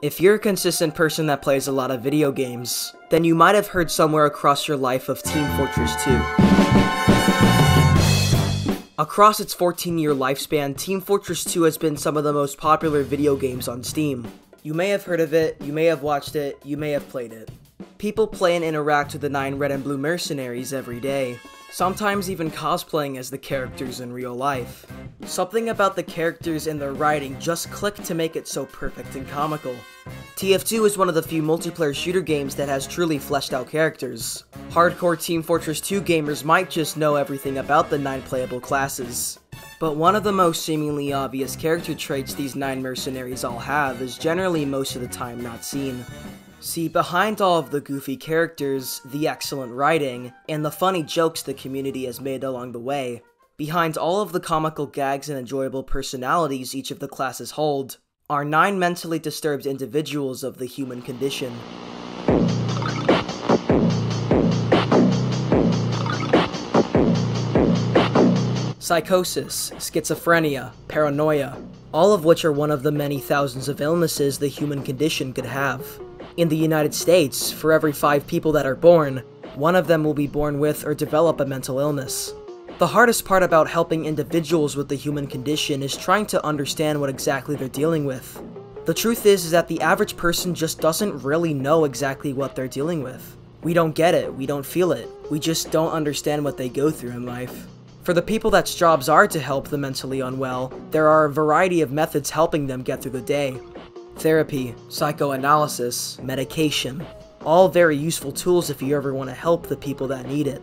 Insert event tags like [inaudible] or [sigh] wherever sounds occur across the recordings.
If you're a consistent person that plays a lot of video games, then you might have heard somewhere across your life of Team Fortress 2. Across its 14 year lifespan, Team Fortress 2 has been some of the most popular video games on Steam. You may have heard of it, you may have watched it, you may have played it. People play and interact with the 9 red and blue mercenaries every day, sometimes even cosplaying as the characters in real life. Something about the characters and their writing just clicked to make it so perfect and comical. TF2 is one of the few multiplayer shooter games that has truly fleshed out characters. Hardcore Team Fortress 2 gamers might just know everything about the 9 playable classes. But one of the most seemingly obvious character traits these 9 mercenaries all have is generally most of the time not seen. See, behind all of the goofy characters, the excellent writing, and the funny jokes the community has made along the way, behind all of the comical gags and enjoyable personalities each of the classes hold, are nine mentally disturbed individuals of the human condition. Psychosis, schizophrenia, paranoia, all of which are one of the many thousands of illnesses the human condition could have. In the United States, for every five people that are born, one of them will be born with or develop a mental illness. The hardest part about helping individuals with the human condition is trying to understand what exactly they're dealing with. The truth is, is that the average person just doesn't really know exactly what they're dealing with. We don't get it, we don't feel it, we just don't understand what they go through in life. For the people that's jobs are to help the mentally unwell, there are a variety of methods helping them get through the day therapy, psychoanalysis, medication. All very useful tools if you ever want to help the people that need it.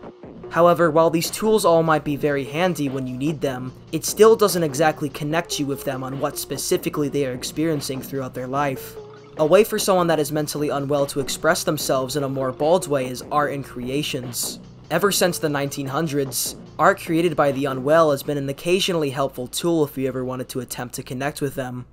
However, while these tools all might be very handy when you need them, it still doesn't exactly connect you with them on what specifically they are experiencing throughout their life. A way for someone that is mentally unwell to express themselves in a more bold way is art and creations. Ever since the 1900s, art created by the unwell has been an occasionally helpful tool if you ever wanted to attempt to connect with them.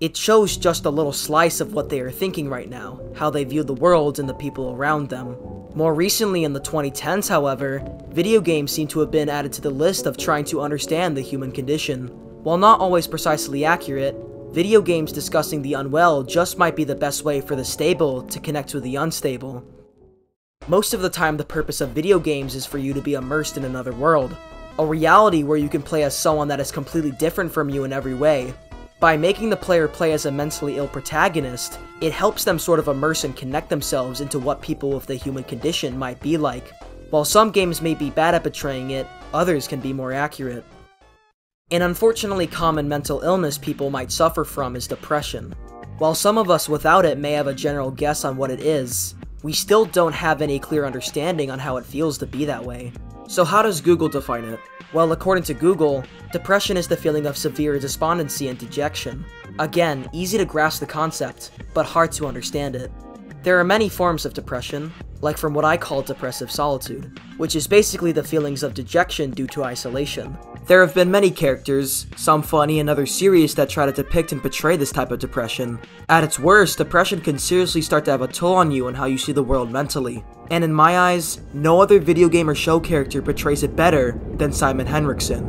It shows just a little slice of what they are thinking right now, how they view the world and the people around them. More recently in the 2010s, however, video games seem to have been added to the list of trying to understand the human condition. While not always precisely accurate, video games discussing the unwell just might be the best way for the stable to connect with the unstable. Most of the time, the purpose of video games is for you to be immersed in another world, a reality where you can play as someone that is completely different from you in every way, by making the player play as a mentally ill protagonist, it helps them sort of immerse and connect themselves into what people with the human condition might be like. While some games may be bad at portraying it, others can be more accurate. An unfortunately common mental illness people might suffer from is depression. While some of us without it may have a general guess on what it is, we still don't have any clear understanding on how it feels to be that way. So how does Google define it? Well, according to Google, depression is the feeling of severe despondency and dejection. Again, easy to grasp the concept, but hard to understand it. There are many forms of depression, like from what I call depressive solitude, which is basically the feelings of dejection due to isolation. There have been many characters, some funny and others serious, that try to depict and portray this type of depression. At its worst, depression can seriously start to have a toll on you and how you see the world mentally. And in my eyes, no other video game or show character portrays it better than Simon Henriksen.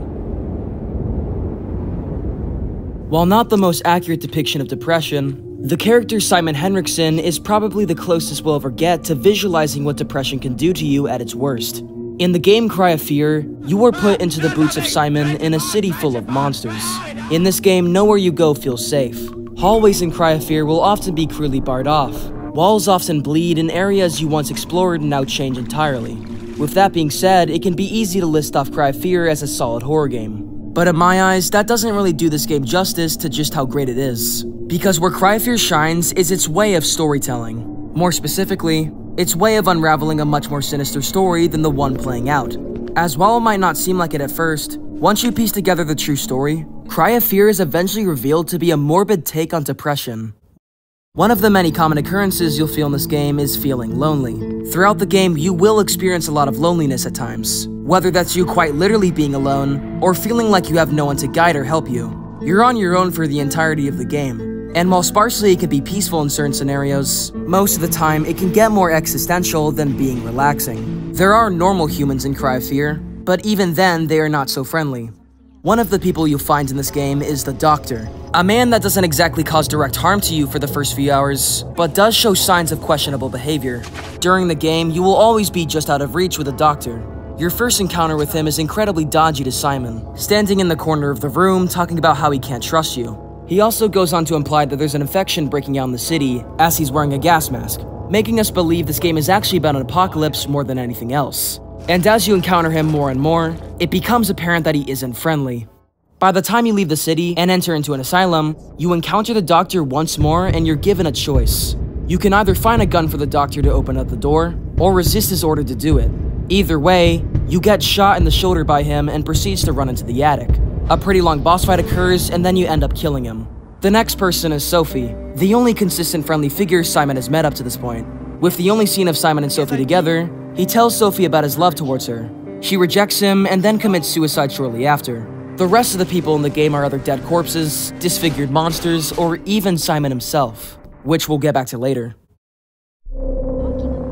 While not the most accurate depiction of depression, the character Simon Henriksen is probably the closest we'll ever get to visualizing what depression can do to you at its worst. In the game Cry of Fear, you are put into the boots of Simon in a city full of monsters. In this game, nowhere you go feels safe. Hallways in Cry of Fear will often be cruelly barred off. Walls often bleed, and areas you once explored now change entirely. With that being said, it can be easy to list off Cry of Fear as a solid horror game. But in my eyes, that doesn't really do this game justice to just how great it is. Because where Cry of Fear shines is its way of storytelling. More specifically, its way of unraveling a much more sinister story than the one playing out. As while it might not seem like it at first, once you piece together the true story, Cry of Fear is eventually revealed to be a morbid take on depression. One of the many common occurrences you'll feel in this game is feeling lonely. Throughout the game, you will experience a lot of loneliness at times, whether that's you quite literally being alone, or feeling like you have no one to guide or help you. You're on your own for the entirety of the game, and while sparsely it can be peaceful in certain scenarios, most of the time it can get more existential than being relaxing. There are normal humans in Cry of Fear, but even then they are not so friendly. One of the people you find in this game is the Doctor, a man that doesn't exactly cause direct harm to you for the first few hours, but does show signs of questionable behavior. During the game, you will always be just out of reach with the Doctor. Your first encounter with him is incredibly dodgy to Simon, standing in the corner of the room talking about how he can't trust you. He also goes on to imply that there's an infection breaking out in the city as he's wearing a gas mask, making us believe this game is actually about an apocalypse more than anything else. And as you encounter him more and more, it becomes apparent that he isn't friendly. By the time you leave the city and enter into an asylum, you encounter the doctor once more and you're given a choice. You can either find a gun for the doctor to open up the door, or resist his order to do it. Either way, you get shot in the shoulder by him and proceeds to run into the attic. A pretty long boss fight occurs and then you end up killing him. The next person is Sophie, the only consistent friendly figure Simon has met up to this point. With the only scene of Simon and Sophie together, he tells Sophie about his love towards her. She rejects him and then commits suicide shortly after. The rest of the people in the game are either dead corpses, disfigured monsters, or even Simon himself, which we'll get back to later.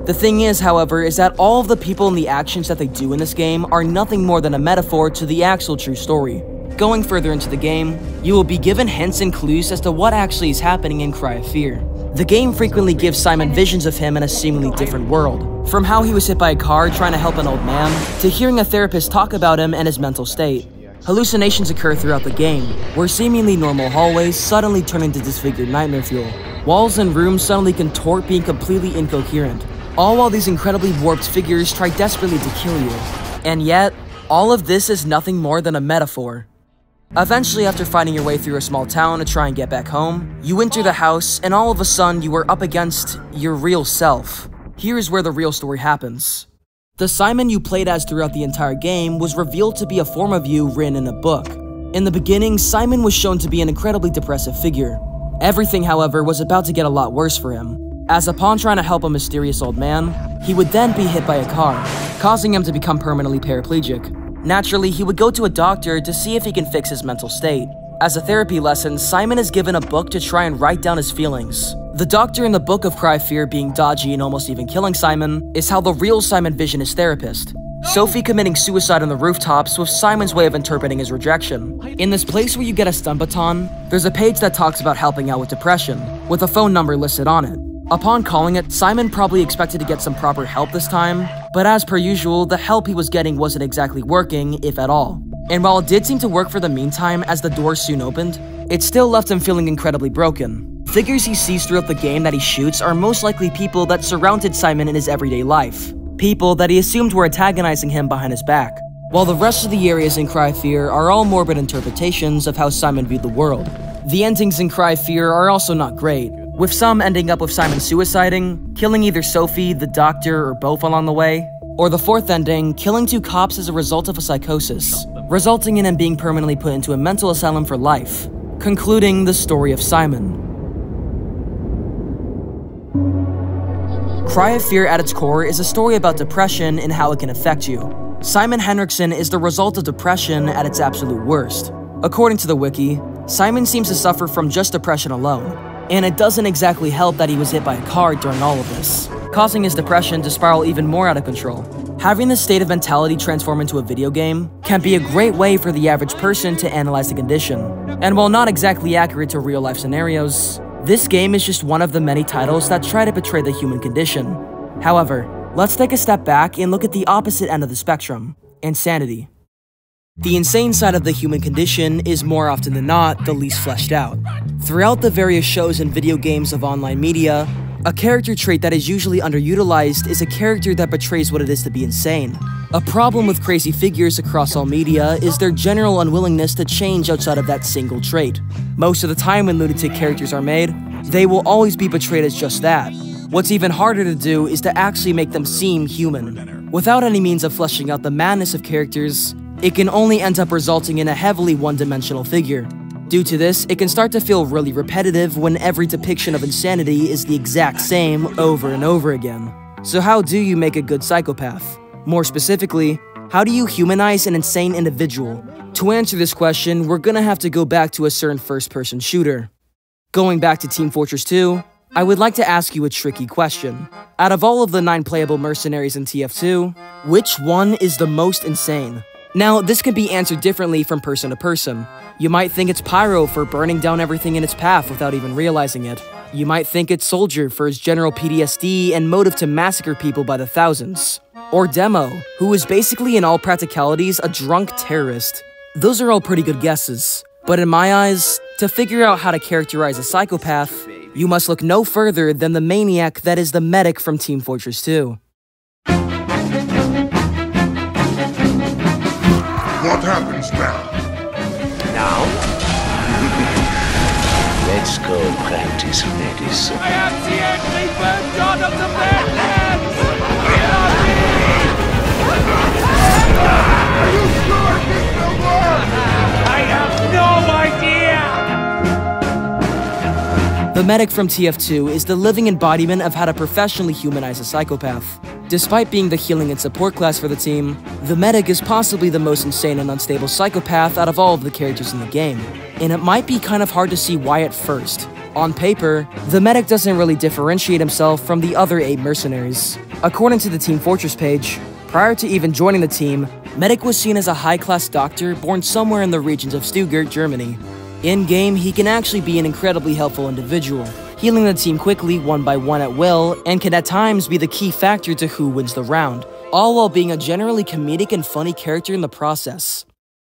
The thing is, however, is that all of the people and the actions that they do in this game are nothing more than a metaphor to the actual true story. Going further into the game, you will be given hints and clues as to what actually is happening in Cry of Fear. The game frequently gives Simon visions of him in a seemingly different world, from how he was hit by a car trying to help an old man, to hearing a therapist talk about him and his mental state. Hallucinations occur throughout the game, where seemingly normal hallways suddenly turn into disfigured nightmare fuel. Walls and rooms suddenly contort being completely incoherent, all while these incredibly warped figures try desperately to kill you. And yet, all of this is nothing more than a metaphor. Eventually, after finding your way through a small town to try and get back home, you enter the house, and all of a sudden, you are up against your real self. Here is where the real story happens. The Simon you played as throughout the entire game was revealed to be a form of you written in a book. In the beginning, Simon was shown to be an incredibly depressive figure. Everything, however, was about to get a lot worse for him, as upon trying to help a mysterious old man, he would then be hit by a car, causing him to become permanently paraplegic. Naturally, he would go to a doctor to see if he can fix his mental state. As a therapy lesson, Simon is given a book to try and write down his feelings. The doctor in the book of Cry Fear being dodgy and almost even killing Simon is how the real Simon vision his therapist. Sophie committing suicide on the rooftops was Simon's way of interpreting his rejection. In this place where you get a stun baton, there's a page that talks about helping out with depression, with a phone number listed on it. Upon calling it, Simon probably expected to get some proper help this time, but as per usual, the help he was getting wasn't exactly working, if at all. And while it did seem to work for the meantime as the door soon opened, it still left him feeling incredibly broken. Figures he sees throughout the game that he shoots are most likely people that surrounded Simon in his everyday life. People that he assumed were antagonizing him behind his back. While the rest of the areas in Cry Fear are all morbid interpretations of how Simon viewed the world. The endings in Cry Fear are also not great, with some ending up with Simon suiciding, killing either Sophie, the doctor, or both along the way, or the fourth ending, killing two cops as a result of a psychosis, resulting in him being permanently put into a mental asylum for life, concluding the story of Simon. Cry of Fear at its core is a story about depression and how it can affect you. Simon Henriksen is the result of depression at its absolute worst. According to the wiki, Simon seems to suffer from just depression alone, and it doesn't exactly help that he was hit by a car during all of this, causing his depression to spiral even more out of control. Having this state of mentality transform into a video game can be a great way for the average person to analyze the condition. And while not exactly accurate to real life scenarios, this game is just one of the many titles that try to portray the human condition. However, let's take a step back and look at the opposite end of the spectrum insanity. The insane side of the human condition is more often than not the least fleshed out. Throughout the various shows and video games of online media, a character trait that is usually underutilized is a character that betrays what it is to be insane. A problem with crazy figures across all media is their general unwillingness to change outside of that single trait. Most of the time when lunatic characters are made, they will always be portrayed as just that. What's even harder to do is to actually make them seem human. Without any means of fleshing out the madness of characters, it can only end up resulting in a heavily one-dimensional figure. Due to this, it can start to feel really repetitive when every depiction of insanity is the exact same over and over again. So how do you make a good psychopath? More specifically, how do you humanize an insane individual? To answer this question, we're gonna have to go back to a certain first-person shooter. Going back to Team Fortress 2, I would like to ask you a tricky question. Out of all of the 9 playable mercenaries in TF2, which one is the most insane? Now, this can be answered differently from person to person. You might think it's Pyro for burning down everything in its path without even realizing it. You might think it's Soldier for his general PTSD and motive to massacre people by the thousands. Or Demo, who is basically in all practicalities a drunk terrorist. Those are all pretty good guesses. But in my eyes, to figure out how to characterize a psychopath, you must look no further than the maniac that is the medic from Team Fortress 2. What happens now? Now? [laughs] Let's go practice medicine. I am the angry bird god of the Badlands! Are you sure this will work? I have no idea! The medic from TF2 is the living embodiment of how to professionally humanize a psychopath. Despite being the healing and support class for the team, the medic is possibly the most insane and unstable psychopath out of all of the characters in the game. And it might be kind of hard to see why at first. On paper, the medic doesn't really differentiate himself from the other 8 mercenaries. According to the Team Fortress page, prior to even joining the team, Medic was seen as a high-class doctor born somewhere in the regions of Stuttgart, Germany. In-game, he can actually be an incredibly helpful individual, healing the team quickly one by one at will, and can at times be the key factor to who wins the round, all while being a generally comedic and funny character in the process.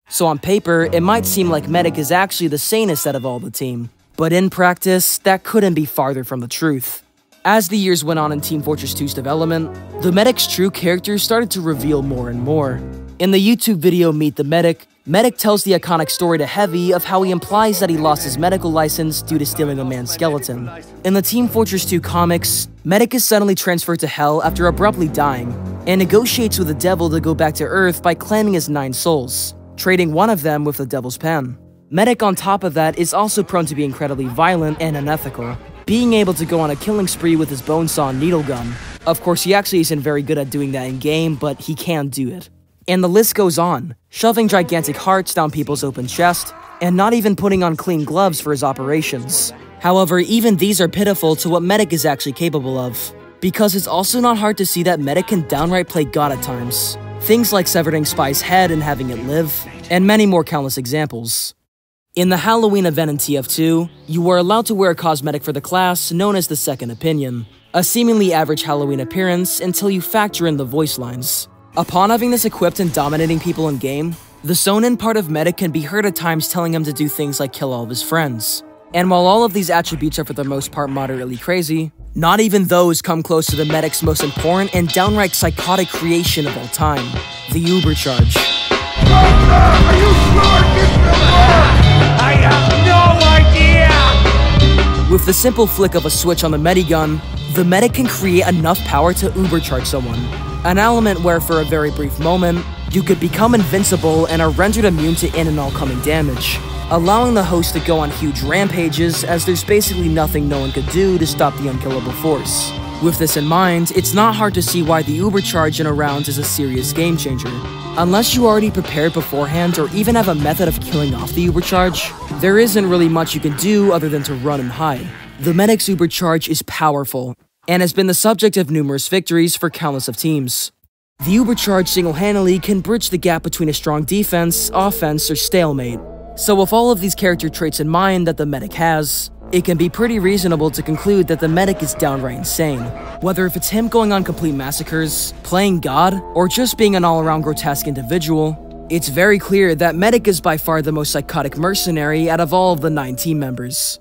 So on paper, it might seem like Medic is actually the sanest out of all the team, but in practice, that couldn't be farther from the truth. As the years went on in Team Fortress 2's development, the Medic's true character started to reveal more and more. In the YouTube video Meet the Medic, Medic tells the iconic story to Heavy of how he implies that he lost his medical license due to stealing a man's skeleton. In the Team Fortress 2 comics, Medic is suddenly transferred to Hell after abruptly dying, and negotiates with the devil to go back to Earth by claiming his nine souls, trading one of them with the devil's pen. Medic on top of that is also prone to be incredibly violent and unethical, being able to go on a killing spree with his bone saw and needle gun. Of course, he actually isn't very good at doing that in game, but he can do it. And the list goes on, shoving gigantic hearts down people's open chest, and not even putting on clean gloves for his operations. However, even these are pitiful to what Medic is actually capable of, because it's also not hard to see that Medic can downright play God at times. Things like severing Spy's head and having it live, and many more countless examples. In the Halloween event in TF2, you were allowed to wear a cosmetic for the class known as the Second Opinion, a seemingly average Halloween appearance until you factor in the voice lines. Upon having this equipped and dominating people in game, the sewn-in part of Medic can be heard at times telling him to do things like kill all of his friends. And while all of these attributes are for the most part moderately crazy, not even those come close to the Medic's most important and downright psychotic creation of all time, the Uber Charge. Are you sure this will work? I have no! With the simple flick of a switch on the Medigun, the medic can create enough power to ubercharge someone, an element where for a very brief moment, you could become invincible and are rendered immune to in and all coming damage, allowing the host to go on huge rampages as there's basically nothing no one could do to stop the unkillable force. With this in mind, it's not hard to see why the Uber charge in a round is a serious game changer. Unless you already prepared beforehand or even have a method of killing off the ubercharge, there isn't really much you can do other than to run and hide. The medic's ubercharge is powerful, and has been the subject of numerous victories for countless of teams. The Ubercharge single-handedly can bridge the gap between a strong defense, offense, or stalemate. So with all of these character traits in mind that the medic has, it can be pretty reasonable to conclude that the medic is downright insane. Whether if it's him going on complete massacres, playing God, or just being an all-around grotesque individual, it's very clear that Medic is by far the most psychotic mercenary out of all of the nine team members.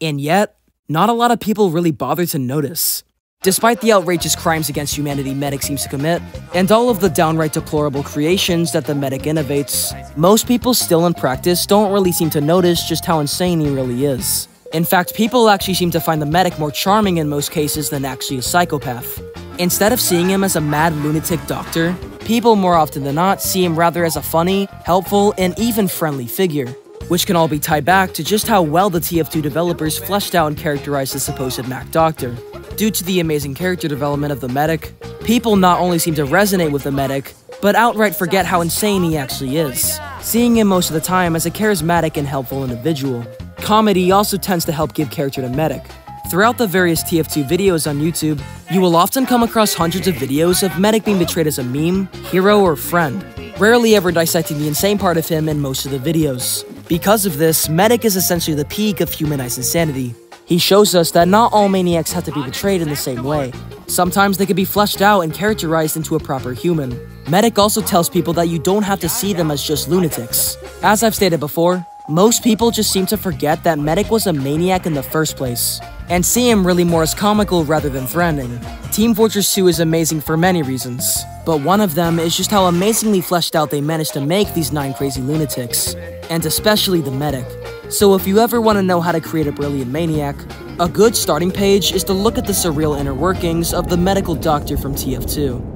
And yet, not a lot of people really bother to notice. Despite the outrageous crimes against humanity Medic seems to commit, and all of the downright deplorable creations that the Medic innovates, most people still in practice don't really seem to notice just how insane he really is. In fact, people actually seem to find the Medic more charming in most cases than actually a psychopath. Instead of seeing him as a mad lunatic doctor, people more often than not see him rather as a funny, helpful, and even friendly figure which can all be tied back to just how well the TF2 developers fleshed out and characterized the supposed Mac Doctor. Due to the amazing character development of the medic, people not only seem to resonate with the medic, but outright forget how insane he actually is, seeing him most of the time as a charismatic and helpful individual. Comedy also tends to help give character to medic. Throughout the various TF2 videos on YouTube, you will often come across hundreds of videos of Medic being betrayed as a meme, hero, or friend, rarely ever dissecting the insane part of him in most of the videos. Because of this, Medic is essentially the peak of humanized insanity. He shows us that not all maniacs have to be portrayed in the same way. Sometimes they can be fleshed out and characterized into a proper human. Medic also tells people that you don't have to see them as just lunatics. As I've stated before, most people just seem to forget that Medic was a maniac in the first place, and see him really more as comical rather than threatening. Team Fortress 2 is amazing for many reasons, but one of them is just how amazingly fleshed out they managed to make these 9 crazy lunatics, and especially the Medic. So if you ever want to know how to create a brilliant maniac, a good starting page is to look at the surreal inner workings of the medical doctor from TF2.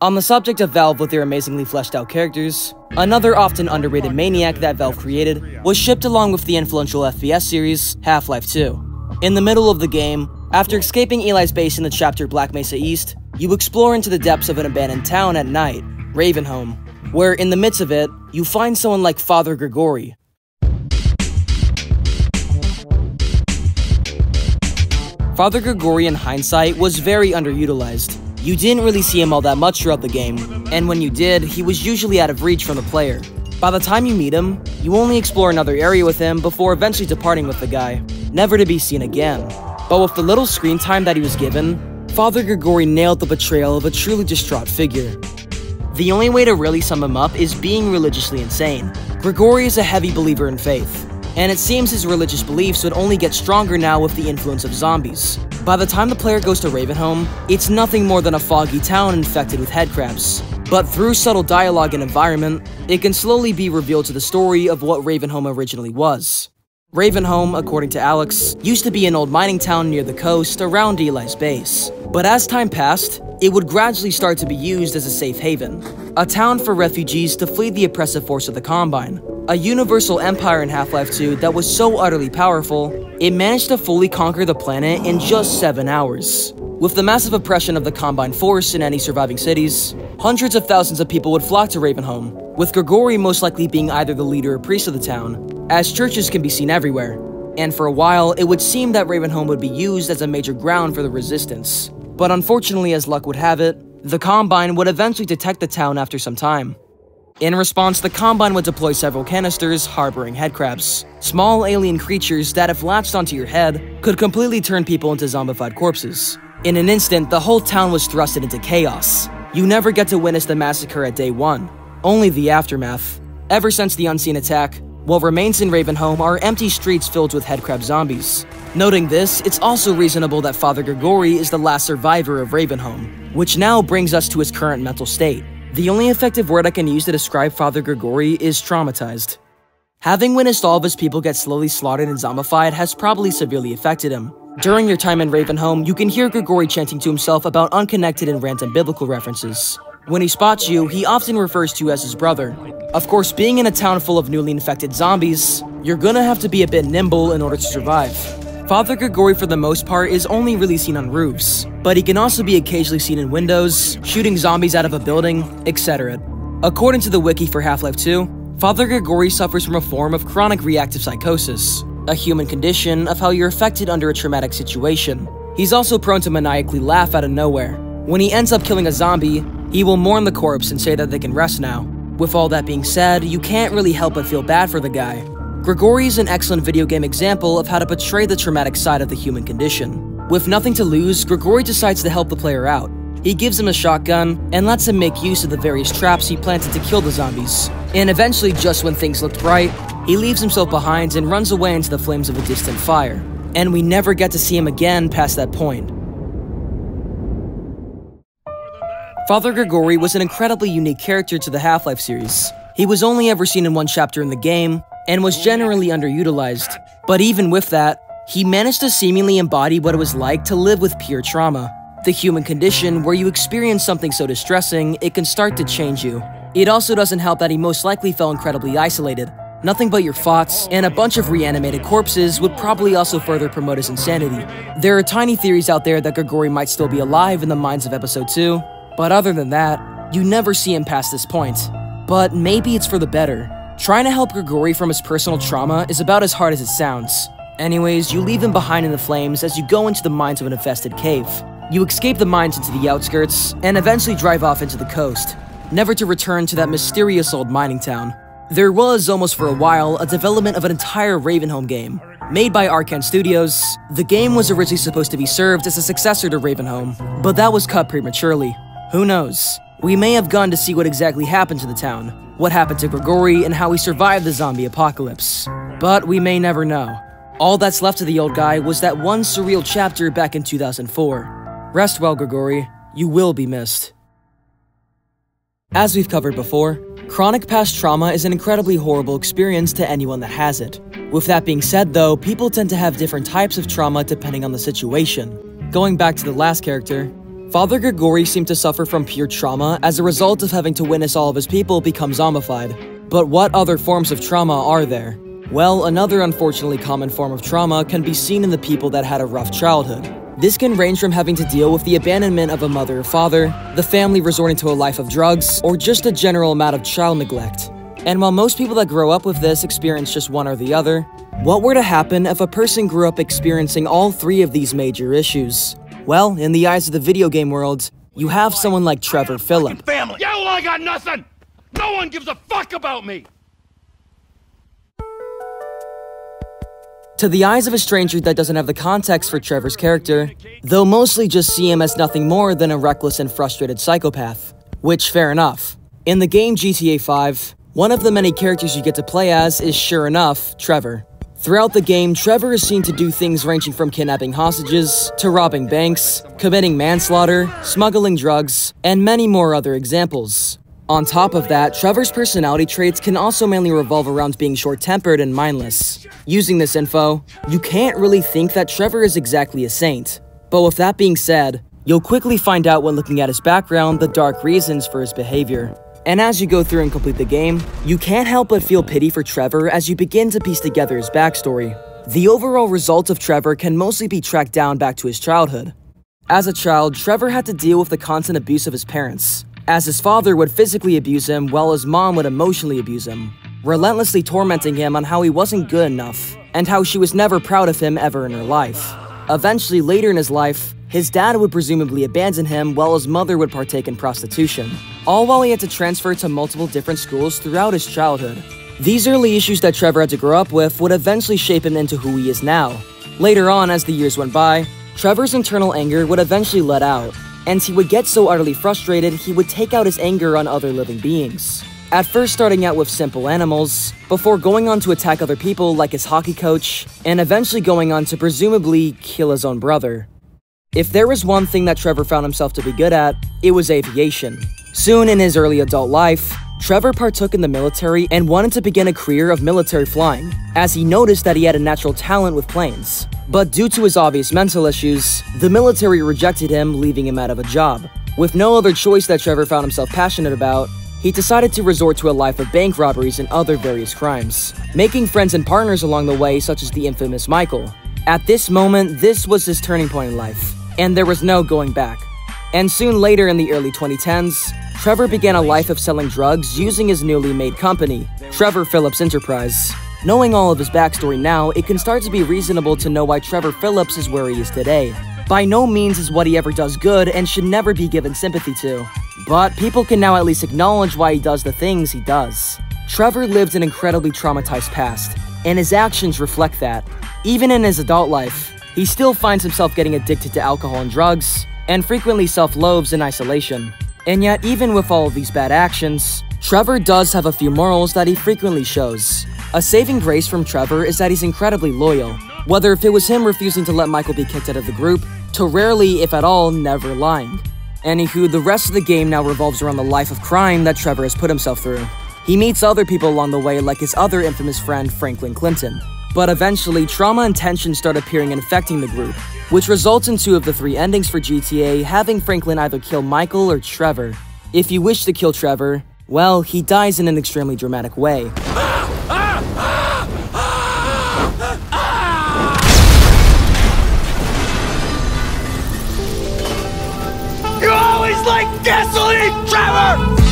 On the subject of Valve with their amazingly fleshed out characters, another often underrated maniac that Valve created was shipped along with the influential FPS series, Half-Life 2. In the middle of the game, after escaping Eli's base in the chapter Black Mesa East, you explore into the depths of an abandoned town at night, Ravenholm, where in the midst of it, you find someone like Father Grigori. Father Grigori in hindsight was very underutilized, you didn't really see him all that much throughout the game, and when you did, he was usually out of reach from the player. By the time you meet him, you only explore another area with him before eventually departing with the guy, never to be seen again. But with the little screen time that he was given, Father Grigori nailed the portrayal of a truly distraught figure. The only way to really sum him up is being religiously insane. Grigori is a heavy believer in faith, and it seems his religious beliefs would only get stronger now with the influence of zombies. By the time the player goes to Ravenholm, it's nothing more than a foggy town infected with headcrabs. But through subtle dialogue and environment, it can slowly be revealed to the story of what Ravenholm originally was. Ravenholm, according to Alyx, used to be an old mining town near the coast around Eli's base. But as time passed, it would gradually start to be used as a safe haven, a town for refugees to flee the oppressive force of the Combine, a universal empire in Half-Life 2 that was so utterly powerful, it managed to fully conquer the planet in just 7 hours. With the massive oppression of the Combine force in any surviving cities, hundreds of thousands of people would flock to Ravenholm, with Grigori most likely being either the leader or priest of the town, as churches can be seen everywhere. And for a while, it would seem that Ravenholm would be used as a major ground for the resistance. But unfortunately, as luck would have it, the Combine would eventually detect the town after some time, in response, the Combine would deploy several canisters harboring headcrabs, small alien creatures that if latched onto your head, could completely turn people into zombified corpses. In an instant, the whole town was thrusted into chaos. You never get to witness the massacre at day one, only the aftermath. Ever since the unseen attack, what remains in Ravenholm are empty streets filled with headcrab zombies. Noting this, it's also reasonable that Father Grigori is the last survivor of Ravenholm, which now brings us to his current mental state. The only effective word I can use to describe Father Grigori is traumatized. Having witnessed all of his people get slowly slaughtered and zombified has probably severely affected him. During your time in Ravenholm, you can hear Grigori chanting to himself about unconnected and random biblical references. When he spots you, he often refers to you as his brother. Of course, being in a town full of newly infected zombies, you're gonna have to be a bit nimble in order to survive. Father Grigori for the most part is only really seen on roofs, but he can also be occasionally seen in windows, shooting zombies out of a building, etc. According to the wiki for Half-Life 2, Father Grigori suffers from a form of chronic reactive psychosis, a human condition of how you're affected under a traumatic situation. He's also prone to maniacally laugh out of nowhere. When he ends up killing a zombie, he will mourn the corpse and say that they can rest now. With all that being said, you can't really help but feel bad for the guy, Grigori is an excellent video game example of how to portray the traumatic side of the human condition. With nothing to lose, Grigori decides to help the player out. He gives him a shotgun and lets him make use of the various traps he planted to kill the zombies. And eventually, just when things looked bright, he leaves himself behind and runs away into the flames of a distant fire. And we never get to see him again past that point. Father Grigori was an incredibly unique character to the Half-Life series. He was only ever seen in one chapter in the game, and was generally underutilized. But even with that, he managed to seemingly embody what it was like to live with pure trauma. The human condition where you experience something so distressing, it can start to change you. It also doesn't help that he most likely felt incredibly isolated. Nothing but your thoughts and a bunch of reanimated corpses would probably also further promote his insanity. There are tiny theories out there that Grigori might still be alive in the minds of episode 2, but other than that, you never see him past this point. But maybe it's for the better. Trying to help Grigori from his personal trauma is about as hard as it sounds. Anyways, you leave him behind in the flames as you go into the mines of an infested cave. You escape the mines into the outskirts, and eventually drive off into the coast, never to return to that mysterious old mining town. There was, almost for a while, a development of an entire Ravenholm game. Made by Arkane Studios, the game was originally supposed to be served as a successor to Ravenholm, but that was cut prematurely. Who knows? We may have gone to see what exactly happened to the town, what happened to Grigori, and how he survived the zombie apocalypse. But we may never know. All that's left of the old guy was that one surreal chapter back in 2004. Rest well, Grigori. You will be missed. As we've covered before, chronic past trauma is an incredibly horrible experience to anyone that has it. With that being said, though, people tend to have different types of trauma depending on the situation. Going back to the last character, Father Grigori seemed to suffer from pure trauma as a result of having to witness all of his people become zombified. But what other forms of trauma are there? Well, another unfortunately common form of trauma can be seen in the people that had a rough childhood. This can range from having to deal with the abandonment of a mother or father, the family resorting to a life of drugs, or just a general amount of child neglect. And while most people that grow up with this experience just one or the other, what were to happen if a person grew up experiencing all three of these major issues? Well, in the eyes of the video game world, you have someone like Trevor Philip. Family. Yeah, well, I got nothing. No one gives a fuck about me. To the eyes of a stranger that doesn't have the context for Trevor's character, they'll mostly just see him as nothing more than a reckless and frustrated psychopath. Which, fair enough. In the game GTA 5, one of the many characters you get to play as is sure enough, Trevor. Throughout the game, Trevor is seen to do things ranging from kidnapping hostages, to robbing banks, committing manslaughter, smuggling drugs, and many more other examples. On top of that, Trevor's personality traits can also mainly revolve around being short-tempered and mindless. Using this info, you can't really think that Trevor is exactly a saint. But with that being said, you'll quickly find out when looking at his background the dark reasons for his behavior. And as you go through and complete the game, you can't help but feel pity for Trevor as you begin to piece together his backstory. The overall result of Trevor can mostly be tracked down back to his childhood. As a child, Trevor had to deal with the constant abuse of his parents, as his father would physically abuse him while his mom would emotionally abuse him, relentlessly tormenting him on how he wasn't good enough and how she was never proud of him ever in her life. Eventually, later in his life, his dad would presumably abandon him while his mother would partake in prostitution, all while he had to transfer to multiple different schools throughout his childhood. These early issues that Trevor had to grow up with would eventually shape him into who he is now. Later on, as the years went by, Trevor's internal anger would eventually let out, and he would get so utterly frustrated he would take out his anger on other living beings. At first starting out with simple animals, before going on to attack other people like his hockey coach, and eventually going on to presumably kill his own brother. If there was one thing that Trevor found himself to be good at, it was aviation. Soon in his early adult life, Trevor partook in the military and wanted to begin a career of military flying, as he noticed that he had a natural talent with planes. But due to his obvious mental issues, the military rejected him, leaving him out of a job. With no other choice that Trevor found himself passionate about, he decided to resort to a life of bank robberies and other various crimes, making friends and partners along the way such as the infamous Michael. At this moment, this was his turning point in life, and there was no going back. And soon later in the early 2010s, Trevor began a life of selling drugs using his newly made company, Trevor Philips Enterprise. Knowing all of his backstory now, it can start to be reasonable to know why Trevor Philips is where he is today. By no means is what he ever does good and should never be given sympathy to. But people can now at least acknowledge why he does the things he does. Trevor lived an incredibly traumatized past, and his actions reflect that. Even in his adult life, he still finds himself getting addicted to alcohol and drugs, and frequently self-loathes in isolation. And yet, even with all of these bad actions, Trevor does have a few morals that he frequently shows. A saving grace from Trevor is that he's incredibly loyal, whether if it was him refusing to let Michael be kicked out of the group, to rarely, if at all, never lying. Anywho, the rest of the game now revolves around the life of crime that Trevor has put himself through. He meets other people along the way like his other infamous friend, Franklin Clinton. But eventually, trauma and tension start appearing and affecting the group, which results in two of the three endings for GTA having Franklin either kill Michael or Trevor. If you wish to kill Trevor, well, he dies in an extremely dramatic way. You always like gasoline, Trevor!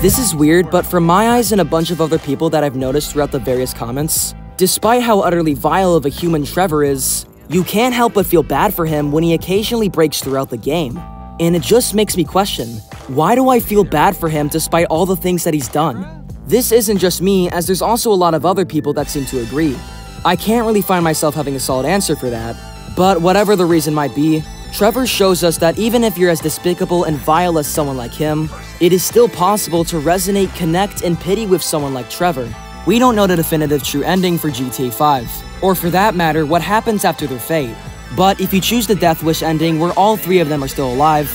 This is weird, but from my eyes and a bunch of other people that I've noticed throughout the various comments, despite how utterly vile of a human Trevor is, You can't help but feel bad for him when he occasionally breaks throughout the game. And it just makes me question, why do I feel bad for him despite all the things that he's done? This isn't just me, as there's also a lot of other people that seem to agree. I can't really find myself having a solid answer for that, but whatever the reason might be, Trevor shows us that even if you're as despicable and vile as someone like him, it is still possible to resonate, connect, and pity with someone like Trevor. We don't know the definitive true ending for GTA 5, or for that matter, what happens after their fate. But if you choose the Death Wish ending where all three of them are still alive,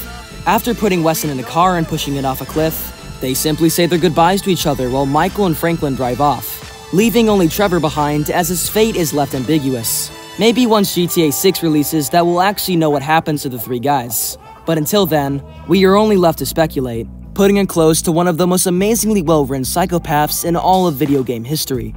after putting Weston in a car and pushing it off a cliff, they simply say their goodbyes to each other while Michael and Franklin drive off, leaving only Trevor behind as his fate is left ambiguous. Maybe once GTA 6 releases that we'll actually know what happens to the three guys. But until then, we are only left to speculate, putting a close to one of the most amazingly well-written psychopaths in all of video game history.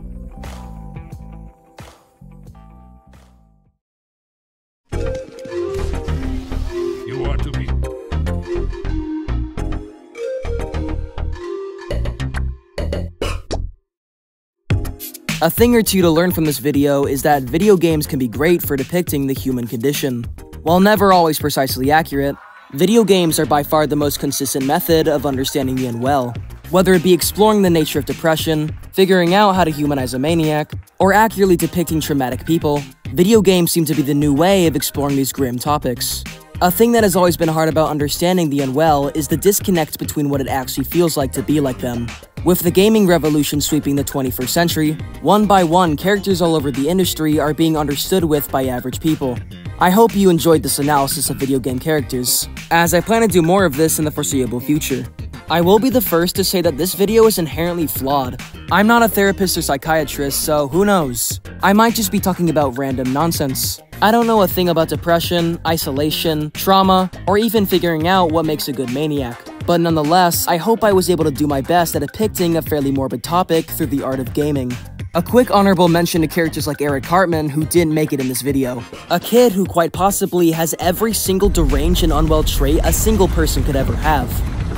A thing or two to learn from this video is that video games can be great for depicting the human condition. While never always precisely accurate, video games are by far the most consistent method of understanding the unwell. Whether it be exploring the nature of depression, figuring out how to humanize a maniac, or accurately depicting traumatic people, video games seem to be the new way of exploring these grim topics. A thing that has always been hard about understanding the unwell is the disconnect between what it actually feels like to be like them. With the gaming revolution sweeping the 21st century, one by one, characters all over the industry are being understood with by average people. I hope you enjoyed this analysis of video game characters, as I plan to do more of this in the foreseeable future. I will be the first to say that this video is inherently flawed. I'm not a therapist or psychiatrist, so who knows? I might just be talking about random nonsense. I don't know a thing about depression, isolation, trauma, or even figuring out what makes a good maniac. But nonetheless, I hope I was able to do my best at depicting a fairly morbid topic through the art of gaming. A quick honorable mention to characters like Eric Cartman who didn't make it in this video. A kid who quite possibly has every single deranged and unwell trait a single person could ever have.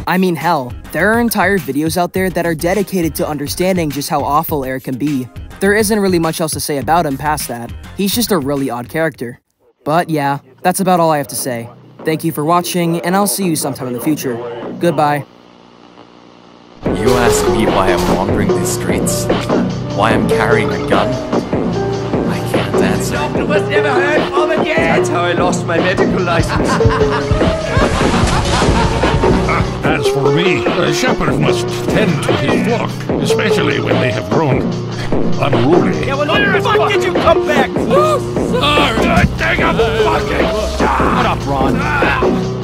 I mean hell, there are entire videos out there that are dedicated to understanding just how awful Eric can be. There isn't really much else to say about him past that. He's just a really odd character. But yeah, that's about all I have to say. Thank you for watching, and I'll see you sometime in the future. Goodbye. You ask me why I'm wandering these streets? Why I'm carrying a gun? I can't answer. Du wirst never heard from again! That's how I lost my medical license. [laughs] As for me, a shepherd must tend to his flock, especially when they have grown unruly. yeah, well, where the fuck did you come back? Dang it, fucking Shut up, Ron.